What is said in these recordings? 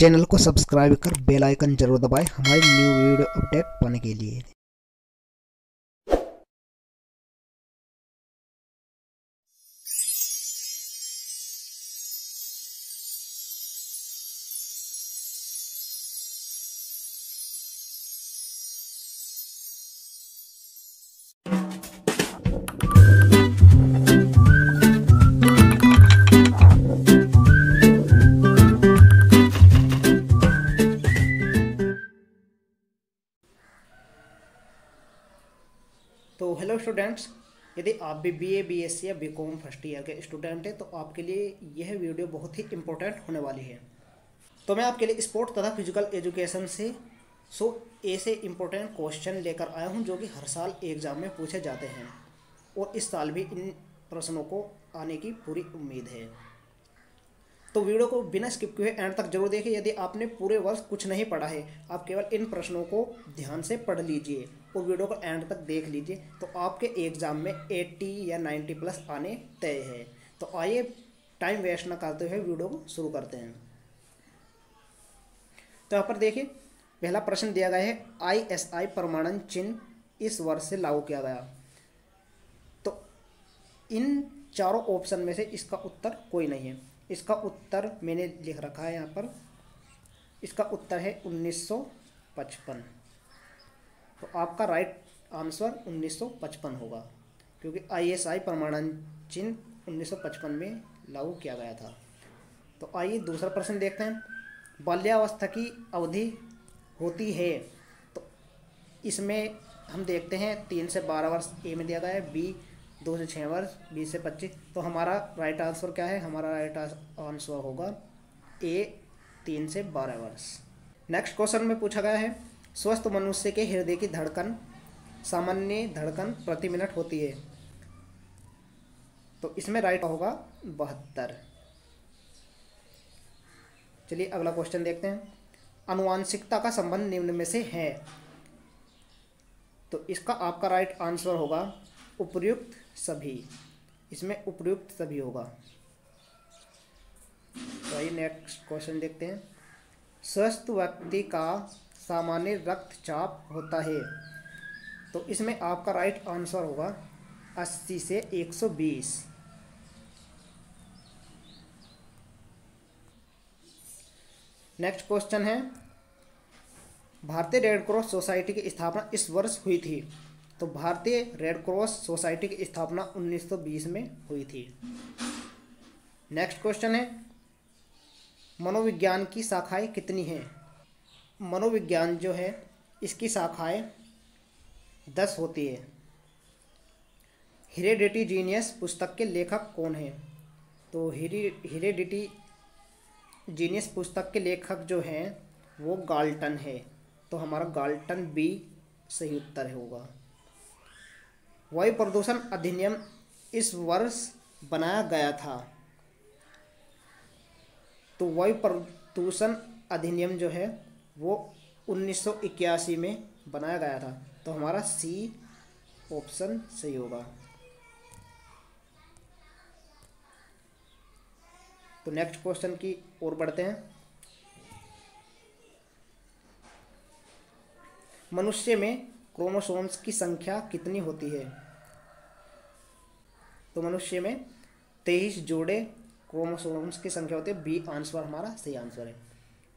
Channel को subscribe कर bell icon ज़रूर दबाएँ हमारी न्यू वीडियो अपडेट पाने के लिए। स्टूडेंट्स यदि आप भी B A B S C या बी कॉम फ़र्स्ट ईयर के स्टूडेंट हैं तो आपके लिए यह वीडियो बहुत ही इंपॉर्टेंट होने वाली है। तो मैं आपके लिए स्पोर्ट तथा फ़िज़िकल एजुकेशन से सो ऐसे से इम्पोर्टेंट क्वेश्चन लेकर आया हूँ, जो कि हर साल एग्ज़ाम में पूछे जाते हैं। और इस साल भी इन प्रश्नों को आने की पूरी उम्मीद है। तो वीडियो को बिना स्किप किए एंड तक ज़रूर देखिए। यदि आपने पूरे वर्ष कुछ नहीं पढ़ा है, आप केवल इन प्रश्नों को ध्यान से पढ़ लीजिए। और वीडियो को एंड तक देख लीजिए तो आपके एग्ज़ाम में 80 या 90 प्लस आने तय है। तो आइए टाइम वेस्ट ना करते हुए वीडियो को शुरू करते हैं। तो यहाँ पर देखिए, पहला प्रश्न दिया गया है आईएसआई प्रमाणन चिन्ह इस वर्ष से लागू किया गया। तो इन चारों ऑप्शन में से इसका उत्तर कोई नहीं है। इसका उत्तर मैंने लिख रखा है यहाँ पर। इसका उत्तर है 1955 तो आपका राइट आंसर 1955 होगा, क्योंकि आईएसआई प्रमाणन चिन्ह 1955 में लागू किया गया था। तो आइए दूसरा प्रश्न देखते हैं। बाल्यावस्था की अवधि होती है तो इसमें हम देखते हैं, तीन से बारह वर्ष ए में दिया गया है बी दो से छः वर्ष बीस से पच्चीस। तो हमारा राइट आंसर क्या है? हमारा राइट आंसर होगा ए तीन से बारह वर्ष। नेक्स्ट क्वेश्चन में पूछा गया है स्वस्थ मनुष्य के हृदय की धड़कन, सामान्य धड़कन प्रति मिनट होती है। तो इसमें राइट होगा बहत्तर। चलिए अगला क्वेश्चन देखते हैं। अनुवांशिकता का संबंध निम्न में से है। तो इसका आपका राइट आंसर होगा उपयुक्त सभी। इसमें उपयुक्त सभी होगा। तो नेक्स्ट क्वेश्चन देखते हैं। स्वस्थ व्यक्ति का सामान्य रक्तचाप होता है। तो इसमें आपका राइट आंसर होगा 80 से 120 नेक्स्ट क्वेश्चन है। भारतीय रेड क्रॉस सोसाइटी की स्थापना इस वर्ष हुई थी। तो भारतीय रेड क्रॉस सोसाइटी की स्थापना 1920 में हुई थी। नेक्स्ट क्वेश्चन है। मनोविज्ञान की शाखाएँ कितनी हैं? मनोविज्ञान जो है, इसकी शाखाएँ दस होती है। हिरेडिटी जीनियस पुस्तक के लेखक कौन हैं? तो हिरेडिटी जीनियस पुस्तक के लेखक जो हैं, वो गाल्टन है। तो हमारा गाल्टन बी सही उत्तर होगा। वायु प्रदूषण अधिनियम इस वर्ष बनाया गया था। तो वायु प्रदूषण अधिनियम जो है वो 1981 में बनाया गया था। तो हमारा सी ऑप्शन सही होगा। तो नेक्स्ट क्वेश्चन की ओर बढ़ते हैं। मनुष्य में क्रोमोसोम्स की संख्या कितनी होती है? तो मनुष्य में तेईस जोड़े क्रोमोसोम्स की संख्या होती है। बी आंसर हमारा सही आंसर है।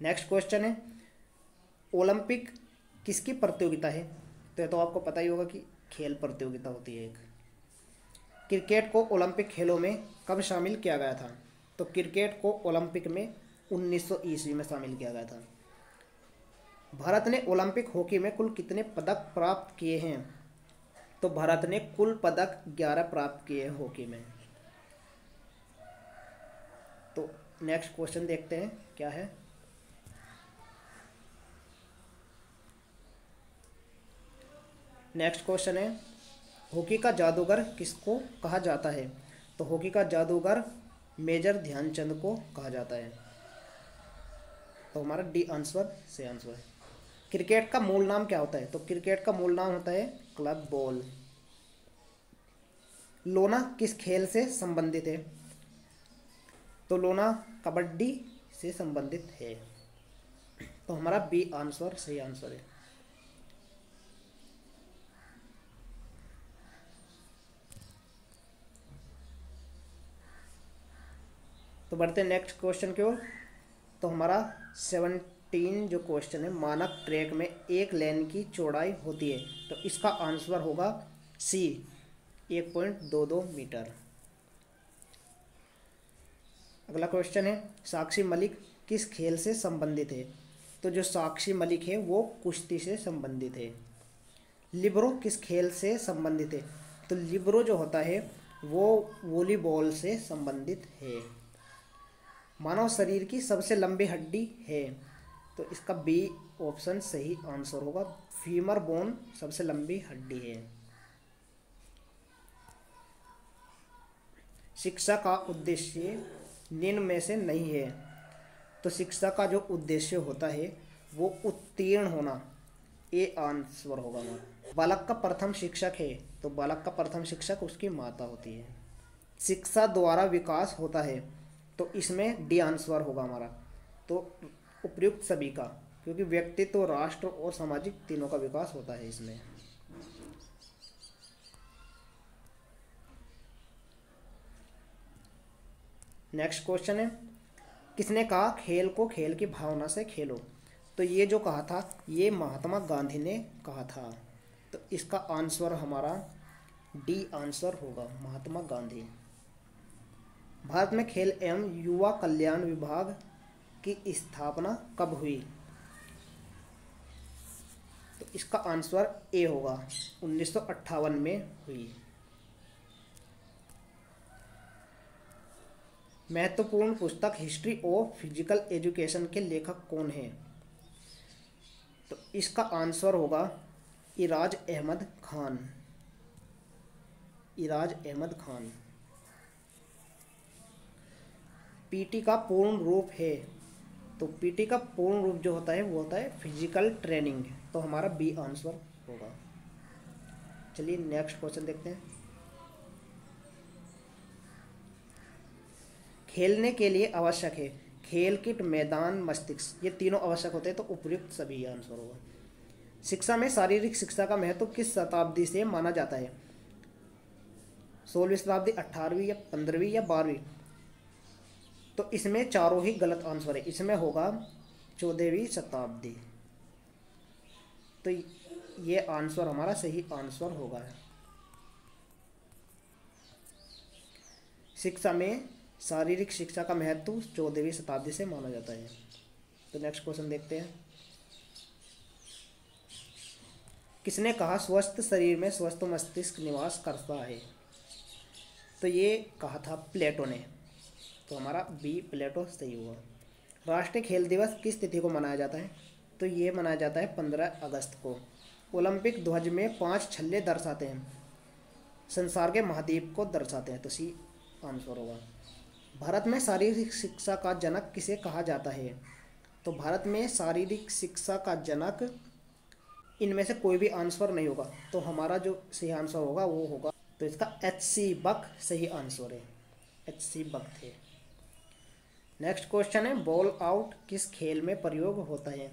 नेक्स्ट क्वेश्चन है। ओलंपिक किसकी प्रतियोगिता है? तो तो आपको पता ही होगा कि खेल प्रतियोगिता होती है एक। क्रिकेट को ओलंपिक खेलों में कब शामिल किया गया था? तो क्रिकेट को ओलंपिक में 1900 ईस्वी में शामिल किया गया था। भारत ने ओलंपिक हॉकी में कुल कितने पदक प्राप्त किए हैं? तो भारत ने कुल पदक 11 प्राप्त किए हैं हॉकी में। तो नेक्स्ट क्वेश्चन देखते हैं, क्या है? नेक्स्ट क्वेश्चन है हॉकी का जादूगर किसको कहा जाता है? तो हॉकी का जादूगर मेजर ध्यानचंद को कहा जाता है। तो हमारा डी आंसर से आंसर है। क्रिकेट का मूल नाम क्या होता है? तो क्रिकेट का मूल नाम होता है क्लब बॉल लोना किस खेल से संबंधित है? तो लोना कबड्डी से संबंधित है। तो हमारा बी आंसर सही आंसर है तो बढ़ते हैं नेक्स्ट क्वेश्चन की ओर। तो हमारा सेवनटीन जो क्वेश्चन है, मानक ट्रैक में एक लेन की चौड़ाई होती है। तो इसका आंसर होगा सी एक पॉइंट दो दो मीटर। अगला क्वेश्चन है, साक्षी मलिक किस खेल से संबंधित है? तो जो साक्षी मलिक है, वो कुश्ती से संबंधित है। लिब्रो किस खेल से संबंधित है? तो लिब्रो जो होता है, वो वॉलीबॉल से संबंधित है। मानव शरीर की सबसे लंबी हड्डी है। तो इसका बी ऑप्शन सही आंसर होगा। फीमर बोन सबसे लंबी हड्डी है। शिक्षा का उद्देश्य निम्न में से नहीं है। तो शिक्षा का जो उद्देश्य होता है, वो उत्तीर्ण होना। ये आंसर होगा। हमारा बालक का प्रथम शिक्षक है तो बालक का प्रथम शिक्षक उसकी माता होती है। शिक्षा द्वारा विकास होता है। तो इसमें डी आंसर होगा हमारा। तो उपयुक्त सभी का, क्योंकि व्यक्तित्व तो राष्ट्र और सामाजिक तीनों का विकास होता है इसमें। नेक्स्ट क्वेश्चन है, किसने कहा, खेल को खेल की भावना से खेलो? तो ये जो कहा था, ये महात्मा गांधी ने कहा था। तो इसका आंसर हमारा, डी आंसर होगा, महात्मा गांधी। भारत में खेल एवं युवा कल्याण विभाग की स्थापना कब हुई? तो इसका आंसर ए होगा, उन्नीस सौ अट्ठावन में हुई। महत्वपूर्ण पुस्तक हिस्ट्री ऑफ़ फ़िज़िकल एजुकेशन के लेखक कौन है? तो इसका आंसर होगा, इराज अहमद खान। इराज अहमद खान। पीटी का पूर्ण रूप है। तो पीटी का पूर्ण रूप जो होता है, वो होता है फ़िज़िकल ट्रेनिंग तो हमारा बी आंसर होगा। चलिए नेक्स्ट क्वेश्चन देखते हैं। खेलने के लिए आवश्यक है। खेल किट, मैदान, मस्तिष्क, ये तीनों आवश्यक होते हैं तो उपयुक्त सभी आंसर होगा। शिक्षा में शारीरिक शिक्षा का महत्व तो किस शताब्दी से माना जाता है? सोलहवीं शताब्दी, अठारहवीं या पंद्रहवीं या बारहवीं? तो इसमें चारों ही गलत आंसर है। इसमें होगा चौदहवीं शताब्दी। तो ये आंसर हमारा सही आंसर होगा। शिक्षा में, शारीरिक शिक्षा का महत्व चौदहवीं शताब्दी से माना जाता है। तो नेक्स्ट क्वेश्चन देखते हैं। किसने कहा, स्वस्थ शरीर में स्वस्थ मस्तिष्क निवास करता है? तो ये कहा था प्लेटो ने। तो हमारा बी प्लेटो सही हुआ। राष्ट्रीय खेल दिवस किस तिथि को मनाया जाता है? तो ये मनाया जाता है पंद्रह अगस्त को। ओलंपिक ध्वज में पाँच छल्ले दर्शाते हैं। संसार के महाद्वीप को दर्शाते हैं। तो सी आंसर होगा। भारत में शारीरिक शिक्षा का जनक किसे कहा जाता है? तो भारत में शारीरिक शिक्षा का जनक, इनमें से कोई भी आंसर नहीं होगा। तो हमारा जो सही आंसर होगा वो होगा। तो इसका एच सी बक सही आंसर है। एच सी बक थे। नेक्स्ट क्वेश्चन है, बॉल आउट किस खेल में प्रयोग होता है?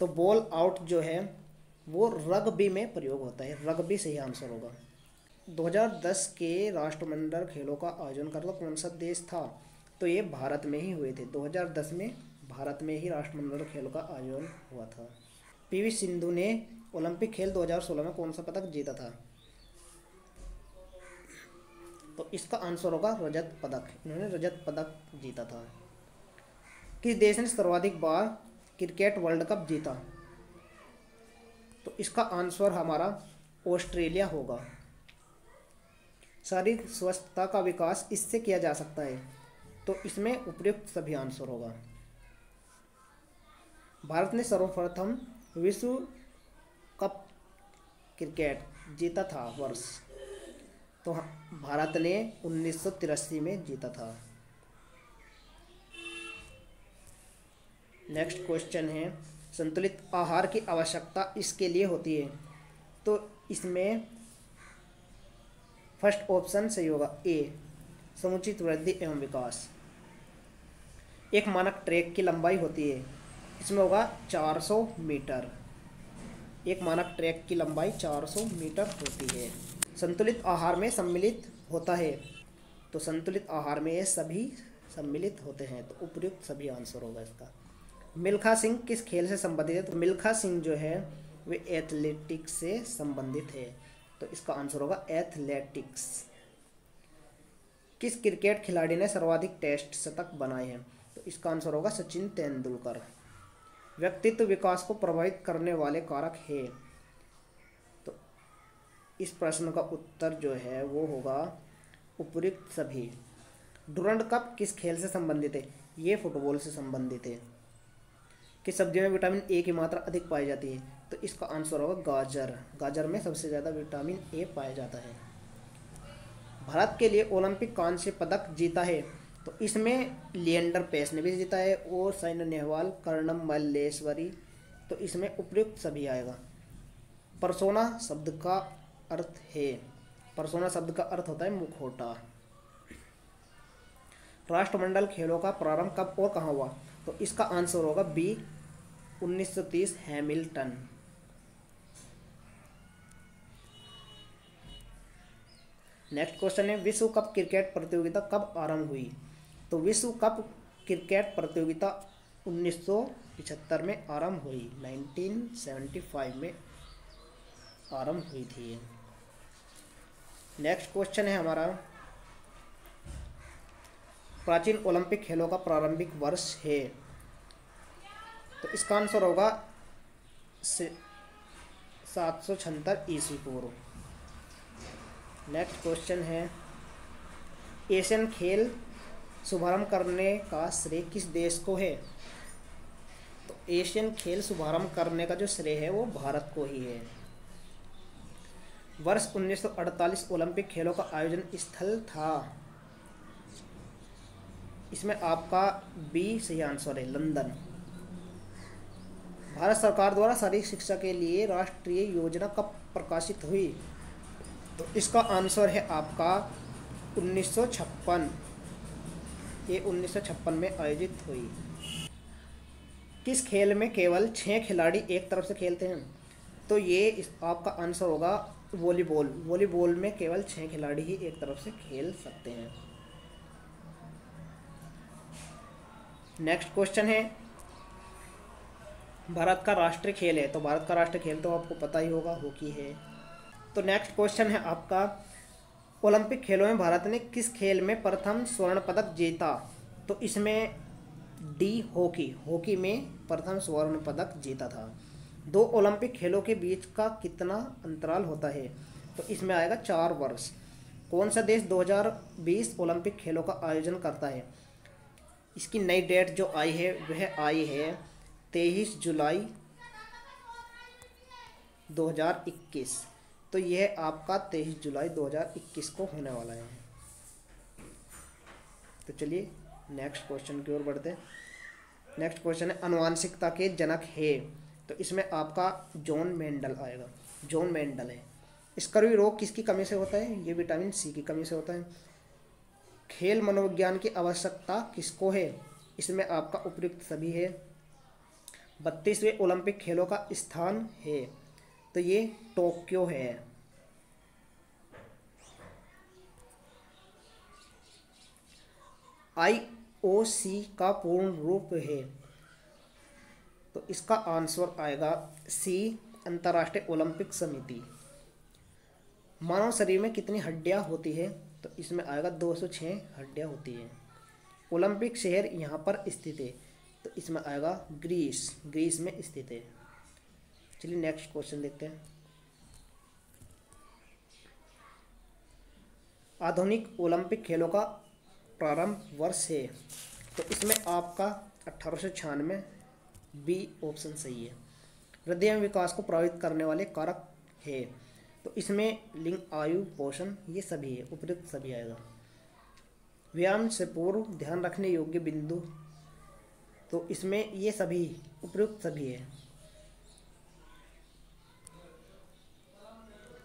तो बॉल आउट जो है, वो रग्बी में प्रयोग होता है। रग्बी सही आंसर होगा। 2010 के राष्ट्रमंडल खेलों का आयोजन करता कौन सा देश था? तो ये भारत में ही हुए थे। 2010 में भारत में ही राष्ट्रमंडल खेलों का आयोजन हुआ था। पीवी सिंधु ने ओलंपिक खेल 2016 में कौन सा पदक जीता था? तो इसका आंसर होगा रजत पदक। इन्होंने रजत पदक जीता था। किस देश ने सर्वाधिक बार क्रिकेट वर्ल्ड कप जीता? तो इसका आंसर हमारा ऑस्ट्रेलिया होगा। शारीरिक स्वस्थता का विकास इससे किया जा सकता है। तो इसमें उपयुक्त सभी आंसर होगा। भारत ने सर्वप्रथम विश्व कप क्रिकेट जीता था वर्ष। तो भारत ने उन्नीस सौ तिरासी में जीता था। नेक्स्ट क्वेश्चन है, संतुलित आहार की आवश्यकता इसके लिए होती है। तो इसमें फ़र्स्ट ऑप्शन सही होगा ए समुचित वृद्धि एवं विकास। एक मानक ट्रैक की लंबाई होती है, इसमें होगा 400 मीटर। एक मानक ट्रैक की लंबाई 400 मीटर होती है। संतुलित आहार में सम्मिलित होता है। तो संतुलित आहार में ये सभी सम्मिलित होते हैं। तो उपयुक्त सभी आंसर होगा इसका। मिल्खा सिंह किस खेल से संबंधित है? तो मिल्खा सिंह जो है, वे एथलेटिक्स से संबंधित है। तो इसका आंसर होगा एथलेटिक्स। किस क्रिकेट खिलाड़ी ने सर्वाधिक टेस्ट शतक बनाए हैं? तो इसका आंसर होगा सचिन तेंदुलकर। व्यक्तित्व विकास को प्रभावित करने वाले कारक है। इस प्रश्न का उत्तर जो है वो होगा उपयुक्त सभी। डुरंड कप किस खेल से संबंधित है? ये फुटबॉल से संबंधित है। किस सब्जियों में विटामिन ए की मात्रा अधिक पाई जाती है? तो इसका आंसर होगा गाजर। गाजर में सबसे ज़्यादा विटामिन ए पाया जाता है। भारत के लिए ओलंपिक कांस्य पदक जीता है? तो इसमें लिएंडर पेस ने भी जीता है और साइना नेहवाल, कर्णम, मल्लेश्वरी तो इसमें उपयुक्त सभी आएगा। परसोना शब्द का अर्थ है। परसोना शब्द का अर्थ होता है मुखोटा। राष्ट्रमंडल खेलों का प्रारंभ कब और कहाँ हुआ? तो इसका आंसर होगा बी 1930 हैमिल्टन नेक्स्ट क्वेश्चन है विश्व कप क्रिकेट प्रतियोगिता कब आरंभ हुई? तो विश्व कप क्रिकेट प्रतियोगिता 1975 में आरंभ हुई। 1975 में आरंभ हुई थी। नेक्स्ट क्वेश्चन है हमारा। प्राचीन ओलंपिक खेलों का प्रारंभिक वर्ष है। तो इसका आंसर होगा सात सौ छहत्तर ईस्वी पूर्व। नेक्स्ट क्वेश्चन है, एशियन खेल शुभारंभ करने का श्रेय किस देश को है? तो एशियन खेल शुभारंभ करने का जो श्रेय है वो भारत को ही है। वर्ष 1948 ओलंपिक खेलों का आयोजन स्थल था। इसमें आपका बी सही आंसर है, लंदन। भारत सरकार द्वारा शारीरिक शिक्षा के लिए राष्ट्रीय योजना कब प्रकाशित हुई? तो इसका आंसर है आपका 1956 ये 1956 में आयोजित हुई। किस खेल में केवल छः खिलाड़ी एक तरफ़ से खेलते हैं? तो ये इस आपका आंसर होगा वॉलीबॉल वॉलीबॉल में केवल छः खिलाड़ी ही एक तरफ़ से खेल सकते हैं। नेक्स्ट क्वेश्चन है। भारत का राष्ट्रीय खेल है तो भारत का राष्ट्रीय खेल तो आपको पता ही होगा, हॉकी है। तो नेक्स्ट क्वेश्चन है आपका। ओलंपिक खेलों में भारत ने किस खेल में प्रथम स्वर्ण पदक जीता? तो इसमें डी हॉकी हॉकी में प्रथम स्वर्ण पदक जीता था। दो ओलंपिक खेलों के बीच का कितना अंतराल होता है? तो इसमें आएगा चार वर्ष। कौन सा देश 2020 ओलंपिक खेलों का आयोजन करता है? इसकी नई डेट जो आई है, वह आई है तेईस जुलाई 2021 तो यह आपका तेईस जुलाई 2021 को होने वाला है। तो चलिए नेक्स्ट क्वेश्चन की ओर बढ़ते हैं। नेक्स्ट क्वेश्चन है, अनुवांशिकता के जनक है। तो इसमें आपका जॉन मेंडल आएगा। जॉन मेंडल है। स्कर्वी रोग किसकी कमी से होता है? ये विटामिन सी की कमी से होता है। खेल मनोविज्ञान की आवश्यकता किसको है? इसमें आपका उपयुक्त सभी है। बत्तीसवें ओलंपिक खेलों का स्थान है। तो ये टोक्यो है। आई ओ सी का पूर्ण रूप है। तो इसका आंसर आएगा सी, अंतर्राष्ट्रीय ओलंपिक समिति। मानव शरीर में कितनी हड्डियाँ होती है? तो इसमें आएगा 206 हड्डियाँ होती है। ओलंपिक शहर यहाँ पर स्थित है तो इसमें आएगा ग्रीस ग्रीस में स्थित है। चलिए नेक्स्ट क्वेश्चन देखते हैं। आधुनिक ओलंपिक खेलों का प्रारंभ वर्ष है तो इसमें आपका अठारह सौ छियानवे बी ऑप्शन सही है। हृदय विकास को प्रभावित करने वाले कारक है। तो इसमें लिंग, आयु, पोषण, ये सभी है उपयुक्त सभी आएगा। व्यायाम से पूर्व ध्यान रखने योग्य बिंदु। तो इसमें ये सभी उपयुक्त सभी है।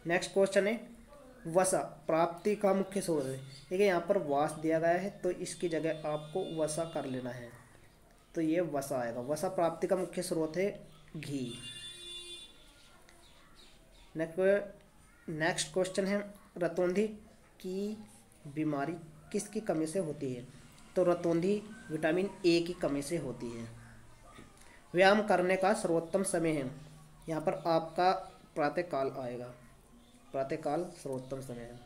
नेक्स्ट क्वेश्चन है, वसा प्राप्ति का मुख्य स्रोत है। देखिए, यहाँ पर वास दिया गया है तो इसकी जगह आपको वसा कर लेना है। तो ये वसा आएगा वसा प्राप्ति का मुख्य स्रोत है घी। नेक्स्ट नेक्स्ट क्वेश्चन है रतौंधी की बीमारी किसकी कमी से होती है? तो रतौंधी विटामिन ए की कमी से होती है। व्यायाम करने का सर्वोत्तम समय है। यहाँ पर आपका प्रातःकाल आएगा। प्रातःकाल सर्वोत्तम समय है।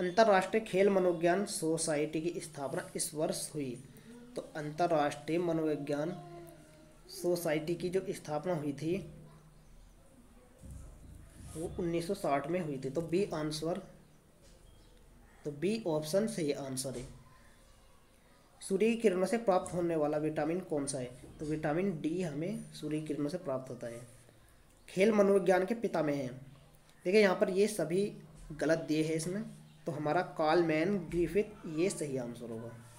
अंतर्राष्ट्रीय खेल मनोविज्ञान सोसाइटी की स्थापना इस वर्ष हुई। तो अंतर्राष्ट्रीय मनोविज्ञान सोसाइटी की जो स्थापना हुई थी, वो 1960 में हुई थी। तो बी आंसर तो बी ऑप्शन सही आंसर है। सूर्य की किरणों से प्राप्त होने वाला विटामिन कौन सा है? तो विटामिन डी हमें सूर्य की किरणों से प्राप्त होता है। खेल मनोविज्ञान के पिता में है। देखिए, यहाँ पर ये सभी गलत दिए हैं इसमें। तो हमारा कालमैन ग्रिफिथ, ये सही आंसर होगा।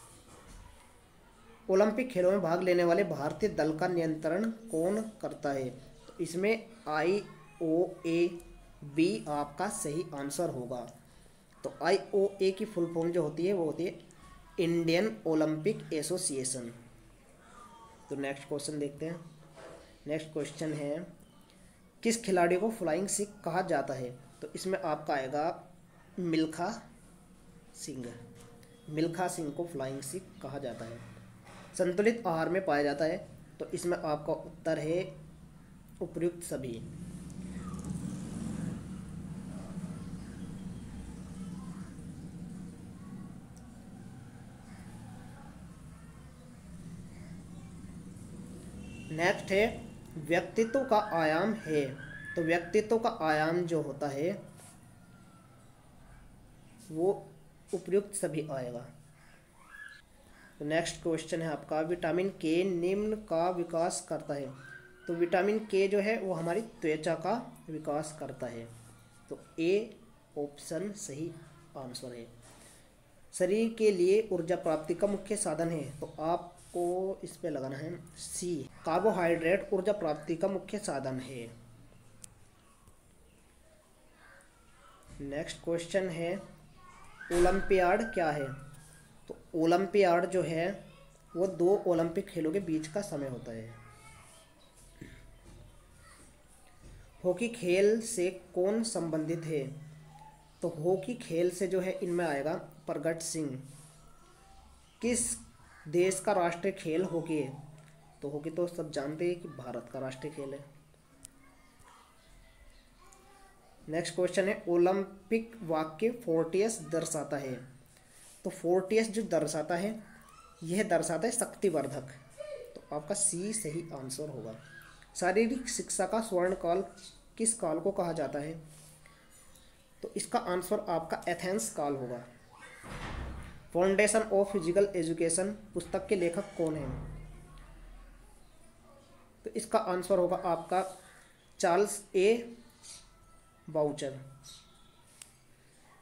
ओलंपिक खेलों में भाग लेने वाले भारतीय दल का नियंत्रण कौन करता है? तो इसमें आई ओ ए बी आपका सही आंसर होगा। तो आई ओ ए की फुल फॉर्म जो होती है, वो होती है इंडियन ओलंपिक एसोसिएशन। तो नेक्स्ट क्वेश्चन देखते हैं। नेक्स्ट क्वेश्चन है, किस खिलाड़ी को फ्लाइंग सिख कहा जाता है? तो इसमें आपका आएगा मिल्खा सिंह। मिल्खा सिंह को फ्लाइंग सिख कहा जाता है। संतुलित आहार में पाया जाता है। तो इसमें आपका उत्तर है उपयुक्त सभी। नेक्स्ट है, व्यक्तित्व का आयाम है। तो व्यक्तित्व का आयाम जो होता है, वो उपयुक्त सभी आएगा। तो नेक्स्ट क्वेश्चन है आपका विटामिन के निम्न का विकास करता है। तो विटामिन के जो है, वो हमारी त्वचा का विकास करता है। तो ए ऑप्शन सही आंसर है। शरीर के लिए ऊर्जा प्राप्ति का मुख्य साधन है। तो आपको इस पे लगाना है सी कार्बोहाइड्रेट ऊर्जा प्राप्ति का मुख्य साधन है। नेक्स्ट क्वेश्चन है ओलंपियाड क्या है? ओलंपियाड जो है, वो दो ओलंपिक खेलों के बीच का समय होता है। हॉकी खेल से कौन संबंधित है? तो हॉकी खेल से जो है, इनमें आएगा प्रगट सिंह। किस देश का राष्ट्रीय खेल हॉकी है? तो हॉकी तो सब जानते हैं कि भारत का राष्ट्रीय खेल है। नेक्स्ट क्वेश्चन है, ओलंपिक वाक्य फोर्टियस दर्शाता है। तो फोर्टियस जो दर्शाता है, यह दर्शाता है शक्तिवर्धक। तो आपका सी सही आंसर होगा। शारीरिक शिक्षा का स्वर्ण काल किस काल को कहा जाता है? तो इसका आंसर आपका एथेंस काल होगा। फाउंडेशन ऑफ़ फ़िज़िकल एजुकेशन पुस्तक के लेखक कौन हैं? तो इसका आंसर होगा आपका चार्ल्स ए बाउचर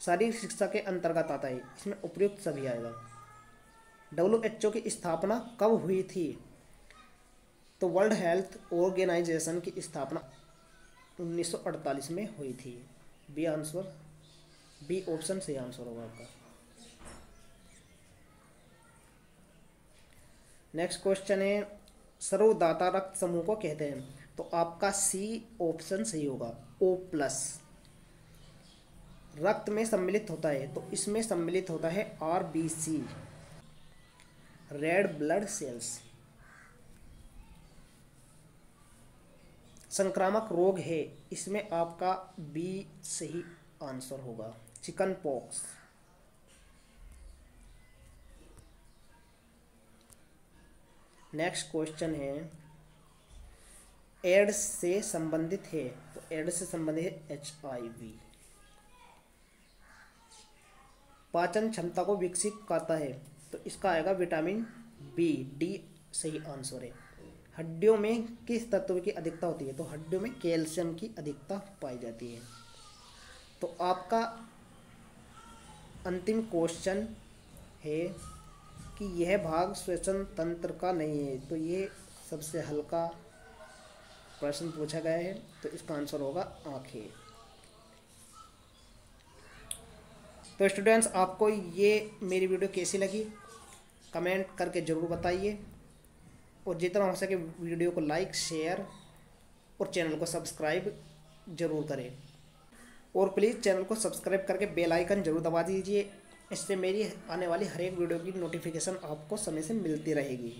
शारीरिक शिक्षा के अंतर्गत आता है। इसमें उपयुक्त सभी आएगा। डब्ल्यू एच ओ की स्थापना कब हुई थी? तो वर्ल्ड हेल्थ ऑर्गेनाइजेशन की स्थापना 1948 में हुई थी। बी आंसर, बी ऑप्शन से आंसर होगा आपका। नेक्स्ट क्वेश्चन है, सर्वदाता रक्त समूह को कहते हैं। तो आपका सी ऑप्शन सही होगा। ओ प्लस रक्त में सम्मिलित होता है तो इसमें सम्मिलित होता है R B C red blood cells संक्रामक रोग है, इसमें आपका बी सही आंसर होगा। Chicken pox. नेक्स्ट क्वेश्चन है, एड्स से संबंधित है तो एड्स से संबंधित है एच आई वी पाचन क्षमता को विकसित करता है। तो इसका आएगा विटामिन बी डी सही आंसर है। हड्डियों में किस तत्व की अधिकता होती है? तो हड्डियों में कैल्शियम की अधिकता पाई जाती है। तो आपका अंतिम क्वेश्चन है कि यह भाग श्वसन तंत्र का नहीं है। तो ये सबसे हल्का प्रश्न पूछा गया है। तो इसका आंसर होगा आँखें। तो स्टूडेंट्स आपको ये मेरी वीडियो कैसी लगी? कमेंट करके ज़रूर बताइए। और जितना हो सके वीडियो को लाइक शेयर और चैनल को सब्सक्राइब ज़रूर करें। और प्लीज़ चैनल को सब्सक्राइब करके बेल आइकन ज़रूर दबा दीजिए। इससे मेरी आने वाली हर एक वीडियो की नोटिफिकेशन आपको समय से मिलती रहेगी।